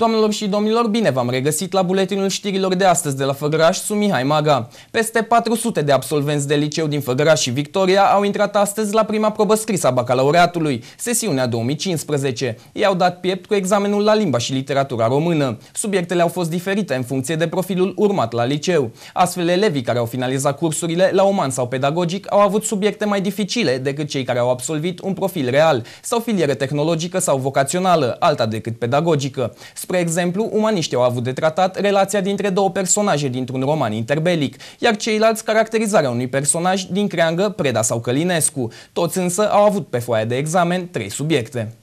Doamnelor și domnilor, bine v-am regăsit la buletinul știrilor de astăzi de la Făgăraș, sunt Mihai Maga. Peste 400 de absolvenți de liceu din Făgăraș și Victoria au intrat astăzi la prima probă scrisă a bacalaureatului, sesiunea 2015. Ei au dat piept cu examenul la limba și literatura română. Subiectele au fost diferite în funcție de profilul urmat la liceu. Astfel, elevii care au finalizat cursurile la uman sau pedagogic au avut subiecte mai dificile decât cei care au absolvit un profil real sau filieră tehnologică sau vocațională, alta decât pedagogică. Spre exemplu, umaniștii au avut de tratat relația dintre două personaje dintr-un roman interbelic, iar ceilalți caracterizarea unui personaj din creangă, Preda sau Călinescu. Toți însă au avut pe foaia de examen trei subiecte.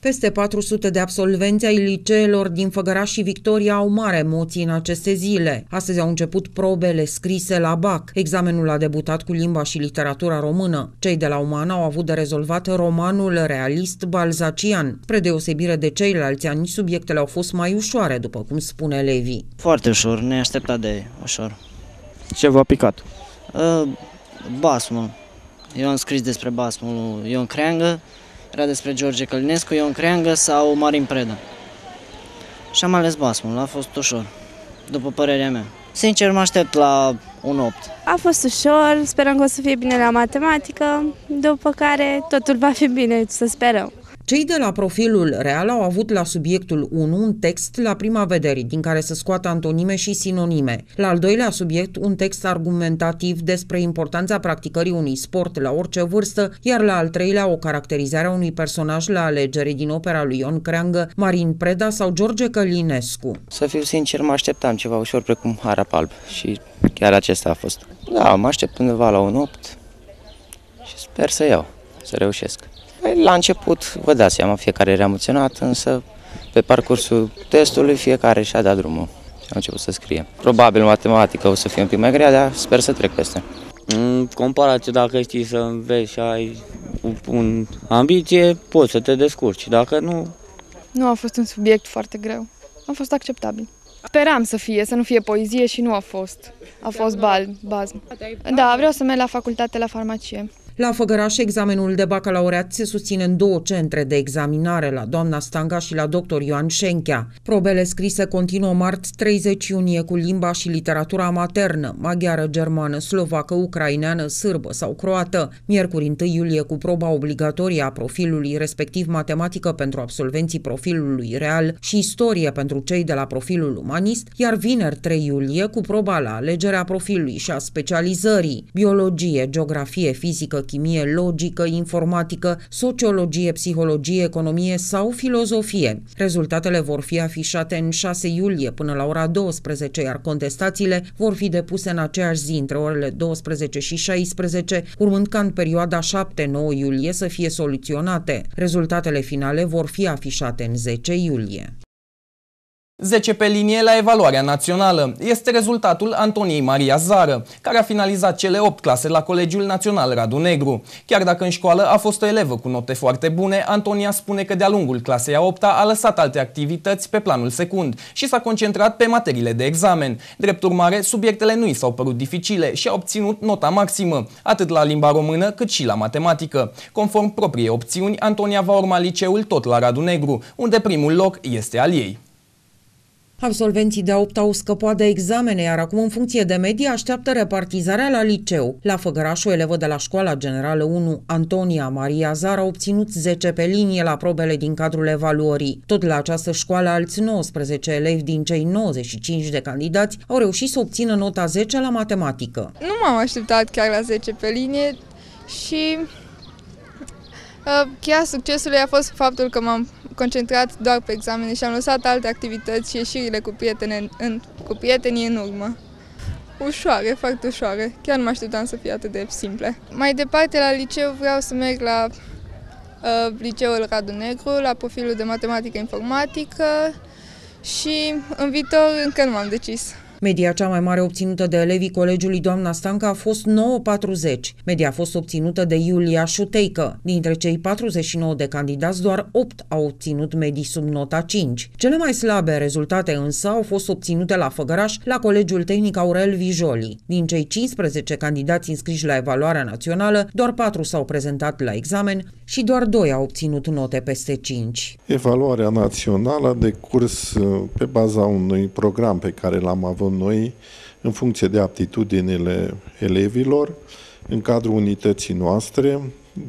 Peste 400 de absolvenți ai liceelor din Făgăraș și Victoria au mare emoții în aceste zile. Astăzi au început probele scrise la BAC. Examenul a debutat cu limba și literatura română. Cei de la Uman au avut de rezolvat romanul realist balzacian. Spre deosebire de ceilalți ani, subiectele au fost mai ușoare, după cum spune Levi. Foarte ușor, neașteptat de ușor. Ce v-a picat? Uh, basmul. Eu am scris despre basmul Ion Creangă, era despre George Călinescu, Ion Creangă sau Marin Preda. Și am ales basmul, a fost ușor, după părerea mea. Sincer, mă aștept la un 8. A fost ușor, sperăm că o să fie bine la matematică, după care totul va fi bine, să sperăm. Cei de la profilul real au avut la subiectul 1 un text la prima vedere, din care să scoată antonime și sinonime. La al doilea subiect, un text argumentativ despre importanța practicării unui sport la orice vârstă, iar la al treilea o caracterizare a unui personaj la alegere din opera lui Ion Creangă, Marin Preda sau George Călinescu. Să fiu sincer, mă așteptam ceva ușor precum Arap Alb și chiar acesta a fost. Da, mă aștept undeva la un 8 și sper să iau, să reușesc. Păi, la început, vă dați seama, fiecare era emoționat, însă pe parcursul testului fiecare și-a dat drumul și a început să scrie. Probabil matematică o să fie un pic mai grea, dar sper să trec peste. În comparație, dacă știi să înveți și ai un ambiție, poți să te descurci. Dacă nu... Nu a fost un subiect foarte greu. A fost acceptabil. Speram să fie, să nu fie poezie și nu a fost. A fost bal, bazm. Da, vreau să merg la facultate la farmacie. La Făgăraș, examenul de bacalaureat se susține în două centre de examinare, la doamna Stanga și la dr. Ioan Șenchea. Probele scrise continuă marți 30 iunie cu limba și literatura maternă, maghiară, germană, slovacă, ucraineană, sârbă sau croată, miercuri 1 iulie cu proba obligatorie a profilului, respectiv matematică pentru absolvenții profilului real și istorie pentru cei de la profilul umanist, iar vineri 3 iulie cu proba la alegerea profilului și a specializării, biologie, geografie, fizică, chimie, logică, informatică, sociologie, psihologie, economie sau filozofie. Rezultatele vor fi afișate în 6 iulie până la ora 12, iar contestațiile vor fi depuse în aceeași zi între orele 12 și 16, urmând ca în perioada 7-9 iulie să fie soluționate. Rezultatele finale vor fi afișate în 10 iulie. 10 pe linie la evaluarea națională. Este rezultatul Antoniei Maria Zară, care a finalizat cele 8 clase la Colegiul Național Radu Negru. Chiar dacă în școală a fost o elevă cu note foarte bune, Antonia spune că de-a lungul clasei a 8 -a, a lăsat alte activități pe planul secund și s-a concentrat pe materiile de examen. Drept urmare, subiectele nu i s-au părut dificile și a obținut nota maximă, atât la limba română cât și la matematică. Conform propriei opțiuni, Antonia va urma liceul tot la Radu Negru, unde primul loc este al ei. Absolvenții de 8 au scăpat de examene, iar acum, în funcție de medie, așteaptă repartizarea la liceu. La Făgăraș, o elevă de la Școala Generală 1, Antonia Maria Zara, a obținut 10 pe linie la probele din cadrul evaluării. Tot la această școală, alți 19 elevi din cei 95 de candidați au reușit să obțină nota 10 la matematică. Nu m-am așteptat chiar la 10 pe linie și uh, chiar succesul a fost faptul că m-am concentrat doar pe examene și am lăsat alte activități și ieșirile cu, prietene, în, cu prietenii în urmă. Ușoare, foarte ușoare. Chiar nu mă așteptam să fie atât de simple. Mai departe, la liceu vreau să merg la uh, liceul Radu Negru, la profilul de matematică informatică și în viitor încă nu m-am decis. Media cea mai mare obținută de elevii colegiului doamna Stanca a fost 9,40. Media a fost obținută de Iulia Șuteică. Dintre cei 49 de candidați, doar 8 au obținut medii sub nota 5. Cele mai slabe rezultate însă au fost obținute la Făgăraș, la Colegiul Tehnic Aurel Vijoli. Din cei 15 candidați înscriși la evaluarea națională, doar 4 s-au prezentat la examen și doar 2 au obținut note peste 5. Evaluarea națională de curs uh, pe baza unui program pe care l-am avut noi în funcție de aptitudinile elevilor în cadrul unității noastre,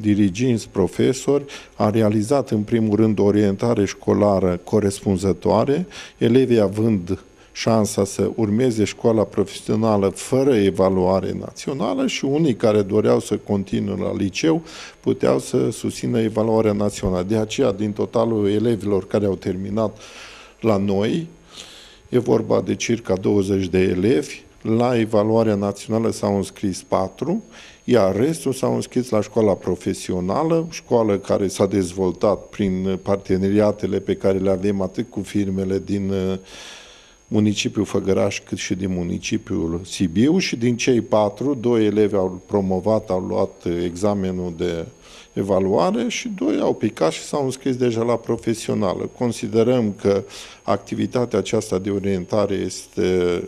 diriginți, profesori, a realizat în primul rând o orientare școlară corespunzătoare, elevii având șansa să urmeze școala profesională fără evaluare națională și unii care doreau să continue la liceu puteau să susțină evaluarea națională. De aceea, din totalul elevilor care au terminat la noi, e vorba de circa 20 de elevi, la evaluarea națională s-au înscris patru, iar restul s-au înscris la școala profesională, școală care s-a dezvoltat prin parteneriatele pe care le avem atât cu firmele din uh, municipiul Făgăraș cât și din municipiul Sibiu. Și din cei patru, doi elevi au promovat, au luat examenul de evaluare și doi au picat și s-au înscris deja la profesională. Considerăm că activitatea aceasta de orientare este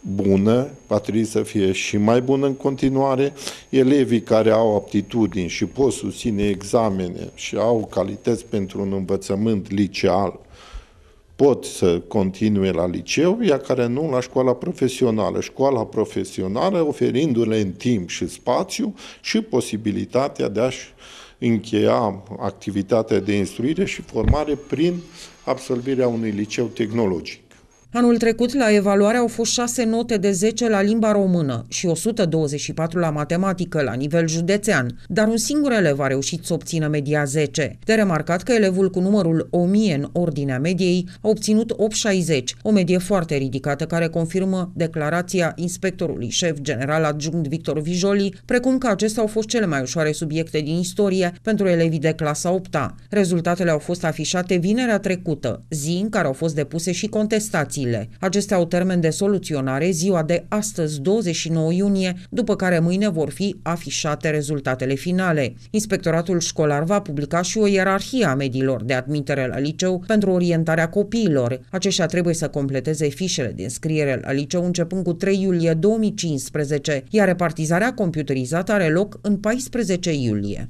bună, va trebui să fie și mai bună în continuare. Elevii care au aptitudini și pot susține examene și au calități pentru un învățământ liceal, pot să continue la liceu, iar care nu la școala profesională. Școala profesională oferindu-le în timp și spațiu și posibilitatea de a-și încheia activitatea de instruire și formare prin absolvirea unui liceu tehnologic. Anul trecut, la evaluare au fost 6 note de 10 la limba română și 124 la matematică la nivel județean, dar un singur elev a reușit să obțină media 10. De remarcat că elevul cu numărul 1000 în ordinea mediei a obținut 860, o medie foarte ridicată care confirmă declarația inspectorului șef general adjunct Victor Vijoli, precum că acestea au fost cele mai ușoare subiecte din istorie pentru elevii de clasa 8 -a. Rezultatele au fost afișate vinerea trecută, zi în care au fost depuse și contestații zile. Acestea au termen de soluționare ziua de astăzi, 29 iunie, după care mâine vor fi afișate rezultatele finale. Inspectoratul școlar va publica și o ierarhie a mediilor de admitere la liceu pentru orientarea copiilor. Aceștia trebuie să completeze fișele de înscriere la liceu începând cu 3 iulie 2015, iar repartizarea computerizată are loc în 14 iulie.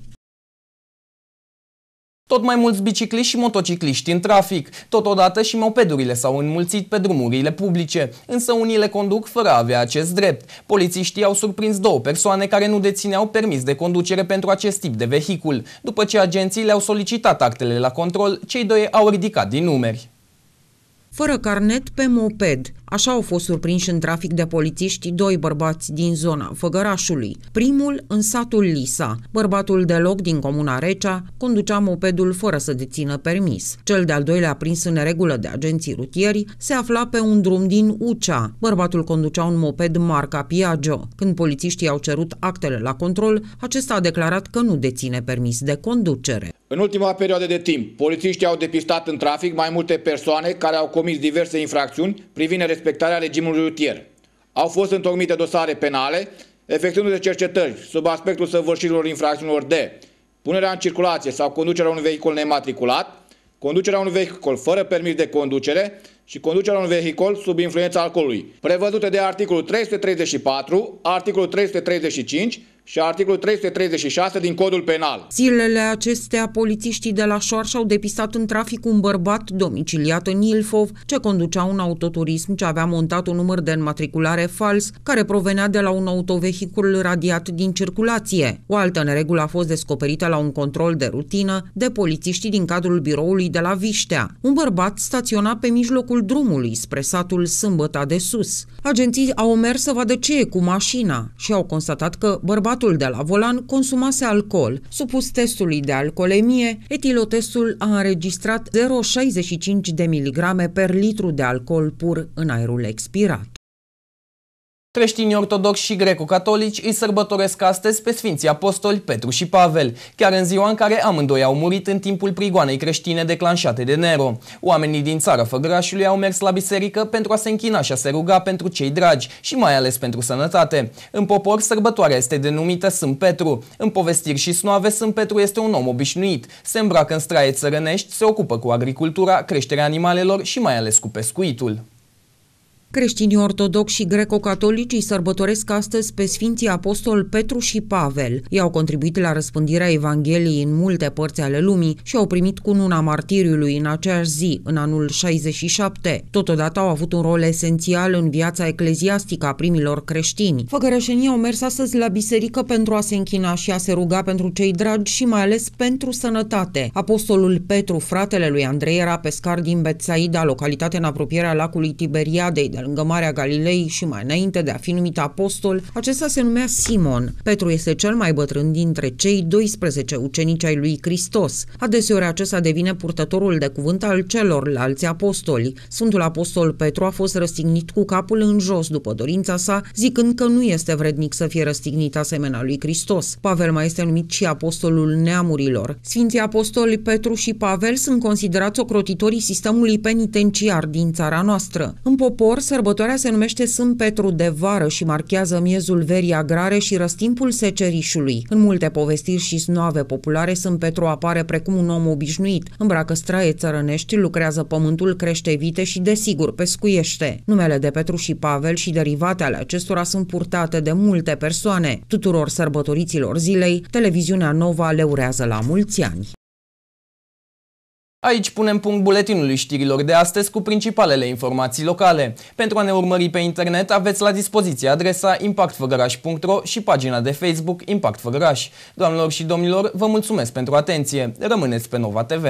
Tot mai mulți bicicliști și motocicliști în trafic. Totodată și mopedurile s-au înmulțit pe drumurile publice, însă unii le conduc fără a avea acest drept. Polițiștii au surprins două persoane care nu dețineau permis de conducere pentru acest tip de vehicul. După ce agenții le-au solicitat actele la control, cei doi au ridicat din numeri fără carnet pe moped. Așa au fost surprinși în trafic de polițiști doi bărbați din zona Făgărașului. Primul în satul Lisa. Bărbatul deloc din comuna Recea conducea mopedul fără să dețină permis. Cel de-al doilea prins în neregulă de agenții rutieri se afla pe un drum din Ucea. Bărbatul conducea un moped marca Piaggio. Când polițiștii au cerut actele la control, acesta a declarat că nu deține permis de conducere. În ultima perioadă de timp, polițiștii au depistat în trafic mai multe persoane care au comis diverse infracțiuni privind respectarea regimului rutier. Au fost întocmite dosare penale, efectuându-se cercetări sub aspectul săvârșirilor infracțiunilor de punerea în circulație sau conducerea unui vehicul nematriculat, conducerea unui vehicul fără permis de conducere și conducerea unui vehicul sub influența alcoolului, prevăzute de articolul 334, articolul 335 și articolul 336 din Codul Penal. Zilele acestea, polițiștii de la Șoarș au depistat în trafic un bărbat domiciliat în Ilfov ce conducea un autoturism ce avea montat un număr de înmatriculare fals care provenea de la un autovehicul radiat din circulație. O altă neregulă a fost descoperită la un control de rutină de polițiștii din cadrul biroului de la Viștea. Un bărbat staționa pe mijlocul drumului spre satul Sâmbăta de Sus. Agenții au mers să vadă ce e cu mașina și au constatat că bărbatul Bărbatul de la volan consumase alcool. Supus testului de alcoolemie, etilotestul a înregistrat 0,65 de miligrame per litru de alcool pur în aerul expirat. Creștinii ortodoxi și greco-catolici îi sărbătoresc astăzi pe Sfinții Apostoli Petru și Pavel, chiar în ziua în care amândoi au murit în timpul prigoanei creștine declanșate de Nero. Oamenii din țara Făgărașului au mers la biserică pentru a se închina și a se ruga pentru cei dragi și mai ales pentru sănătate. În popor, sărbătoarea este denumită Sânt Petru. În povestiri și snoave, Sânt Petru este un om obișnuit. Se îmbracă în straie țărănești, se ocupă cu agricultura, creșterea animalelor și mai ales cu pescuitul. Creștinii ortodoxi și greco-catolici îi sărbătoresc astăzi pe Sfinții Apostol Petru și Pavel. Ei au contribuit la răspândirea Evangheliei în multe părți ale lumii și au primit cununa martiriului în aceeași zi, în anul 67. Totodată au avut un rol esențial în viața ecleziastică a primilor creștini. Făgărășenii au mers astăzi la biserică pentru a se închina și a se ruga pentru cei dragi și mai ales pentru sănătate. Apostolul Petru, fratele lui Andrei, era pescar din Betsaida, localitate în apropierea lacului Tiberiadei, de lângă Marea Galilei și mai înainte de a fi numit apostol, acesta se numea Simon. Petru este cel mai bătrân dintre cei 12 ucenici ai lui Hristos. Adeseori acesta devine purtătorul de cuvânt al celorlalți apostoli. Sfântul apostol Petru a fost răstignit cu capul în jos după dorința sa, zicând că nu este vrednic să fie răstignit asemenea lui Hristos. Pavel mai este numit și apostolul neamurilor. Sfinții apostoli Petru și Pavel sunt considerați ocrotitorii sistemului penitenciar din țara noastră. În popor, sărbătoarea se numește Sânt Petru de vară și marchează miezul verii agrare și răstimpul secerișului. În multe povestiri și snoave populare, Sânt Petru apare precum un om obișnuit. Îmbracă straie țărănești, lucrează pământul, crește vite și, desigur, pescuiește. Numele de Petru și Pavel și derivate ale acestora sunt purtate de multe persoane. Tuturor sărbătoriților zilei, televiziunea Nova le urează la mulți ani. Aici punem punct buletinului știrilor de astăzi cu principalele informații locale. Pentru a ne urmări pe internet aveți la dispoziție adresa impactfăgăraș.ro și pagina de Facebook Impact Făgăraș. Doamnelor și domnilor, vă mulțumesc pentru atenție. Rămâneți pe Nova TV.